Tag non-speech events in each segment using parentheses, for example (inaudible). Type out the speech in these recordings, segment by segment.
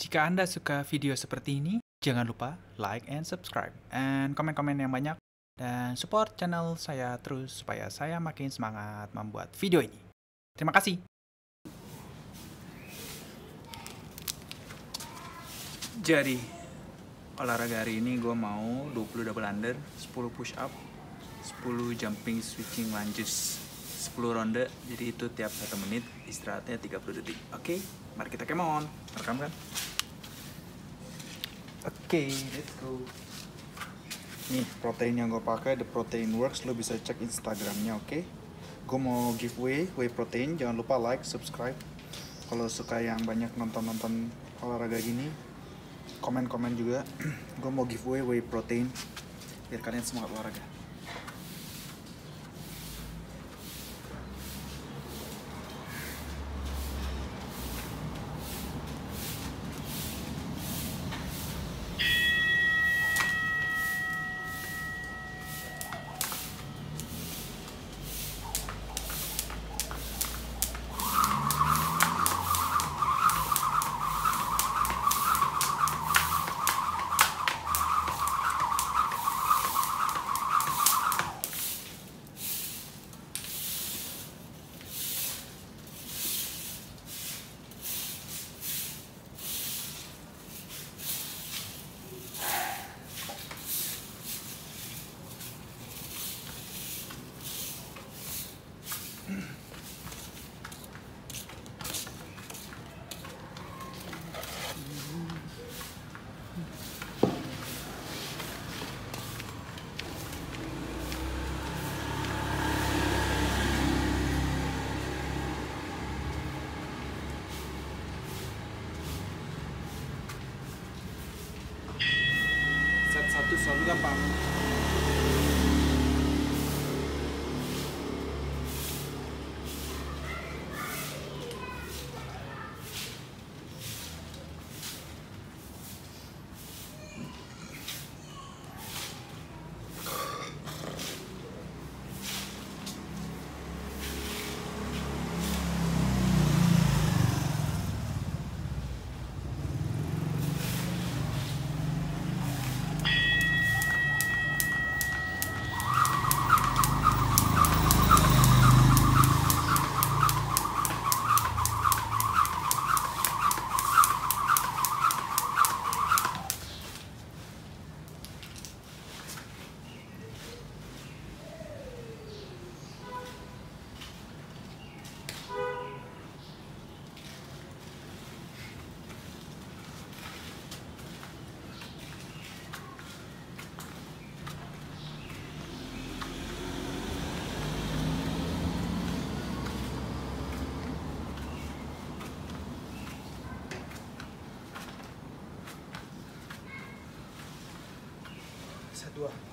Jika Anda suka video seperti ini, jangan lupa like and subscribe, and komen-komen yang banyak, dan support channel saya terus supaya saya makin semangat membuat video ini. Terima kasih. Jadi, olahraga hari ini gue mau 20 double under, 10 push up, 10 jumping switching lunges, 10 ronde, jadi itu tiap 1 menit, istirahatnya 30 detik. Oke, mari kita come on. Rekam kan? Oke, let's go. Nih, protein yang gue pakai The Protein Works, lo bisa cek Instagramnya, oke? Gue mau giveaway whey protein, jangan lupa like, subscribe. Kalau suka yang banyak nonton-nonton olahraga gini, komen-komen juga. (clears throat) gue mau giveaway whey protein, biar kalian semangat olahraga. 一个板 dua.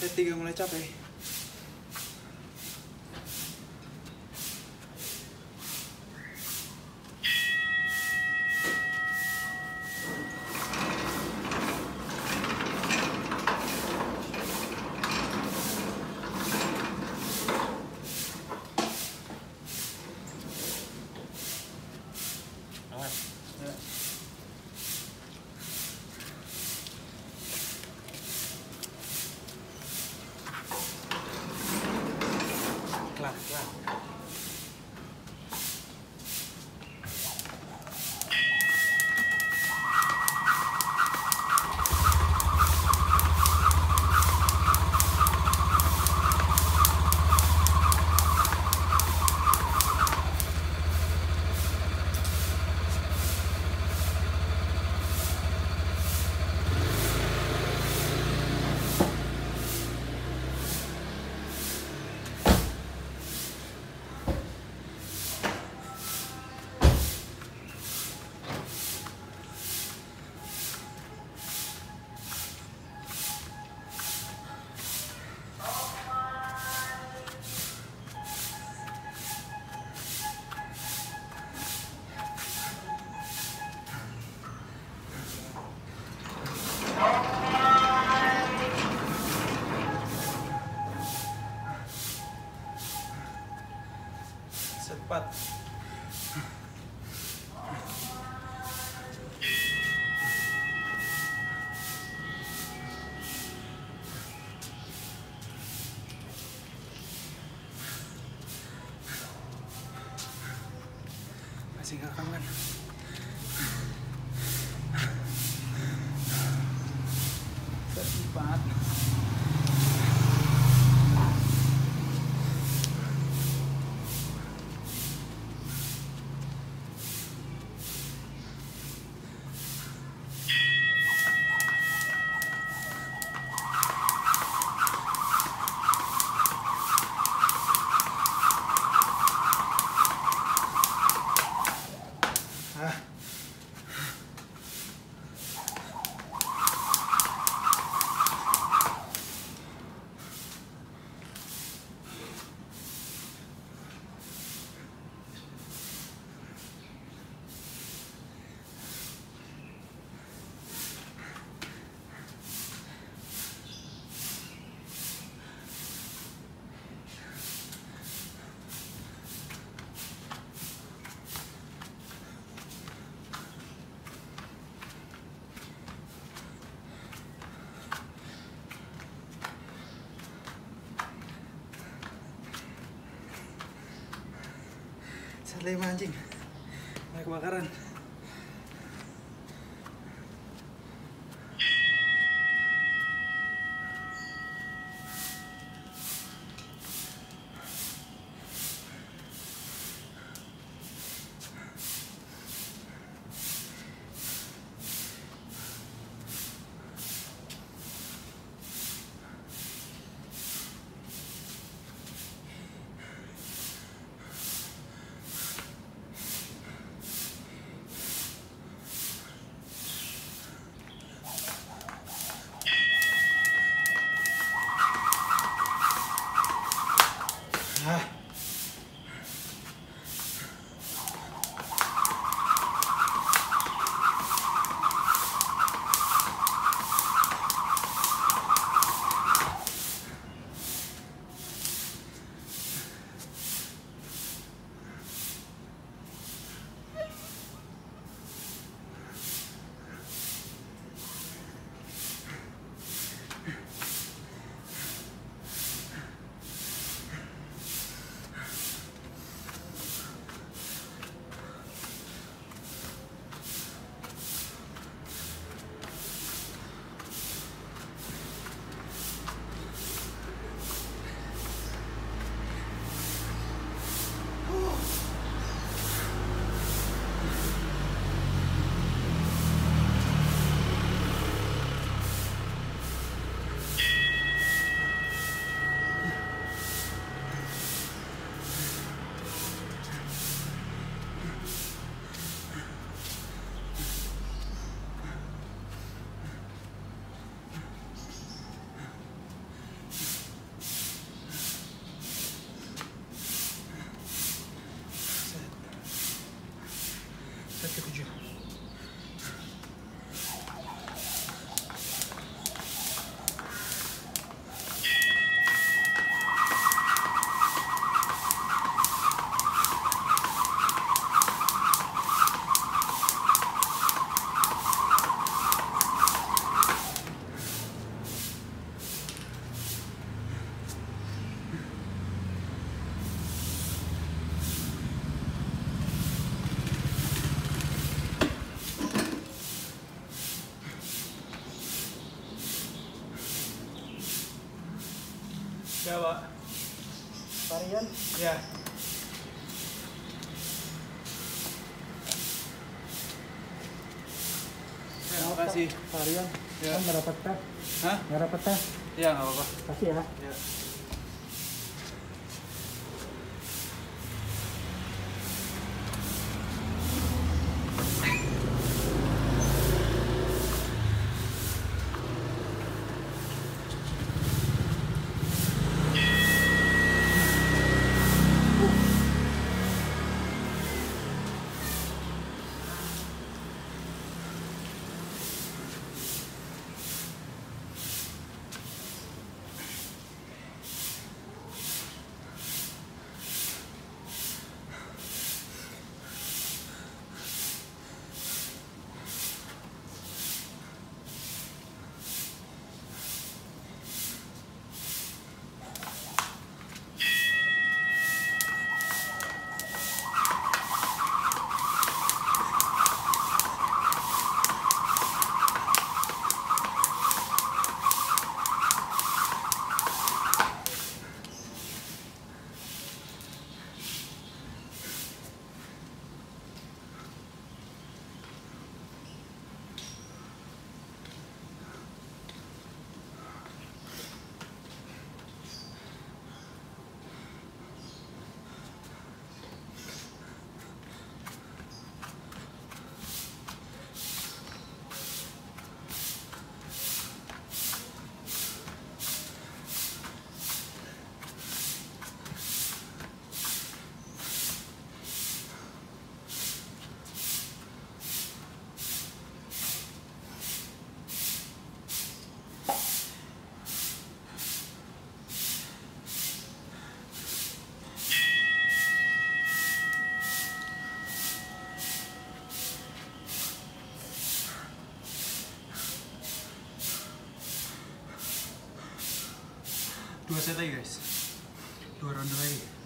Saya tiga mulai capek. Ya. Masih nggak kangen. Cepat. Ah. Lima anjing. Naik kebakaran. Varian. Ya. Ya, terima kasih. Varian. Ya. nggak dapat teh. Hah? Nggak dapat teh. Ya, nggak apa-apa. Kasih ya. Ya. de Tigres. You are on the way.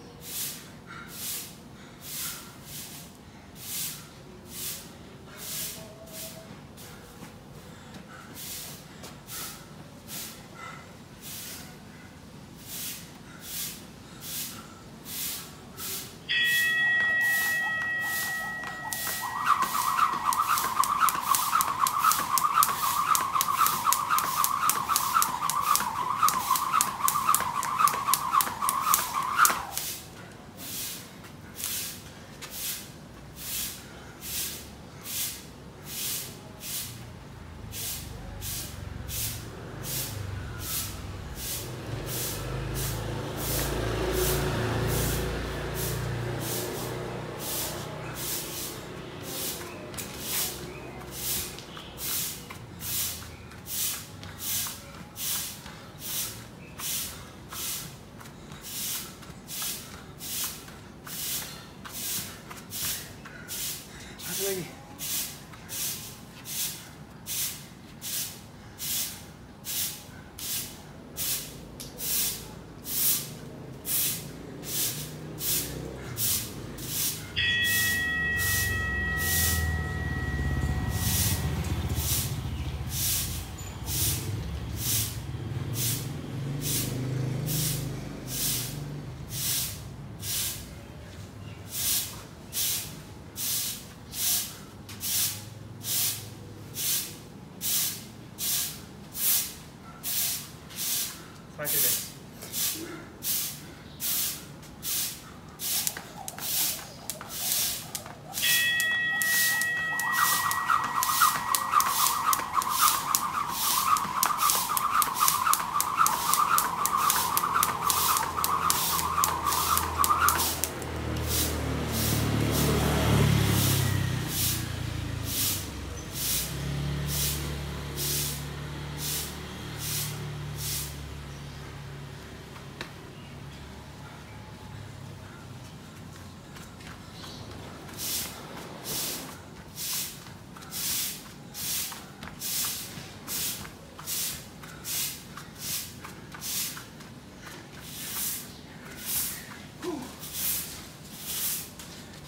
Try today.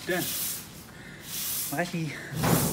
done. Bye.